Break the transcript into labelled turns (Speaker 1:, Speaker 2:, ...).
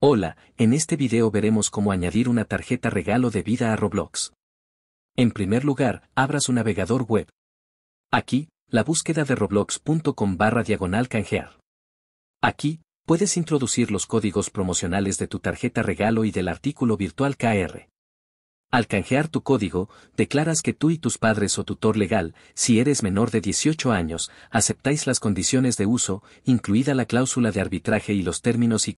Speaker 1: Hola, en este video veremos cómo añadir una tarjeta regalo de vida a Roblox. En primer lugar, abra su navegador web. Aquí, la búsqueda de roblox.com barra diagonal canjear. Aquí, puedes introducir los códigos promocionales de tu tarjeta regalo y del artículo virtual KR. Al canjear tu código, declaras que tú y tus padres o tutor legal, si eres menor de 18 años, aceptáis las condiciones de uso, incluida la cláusula de arbitraje y los términos y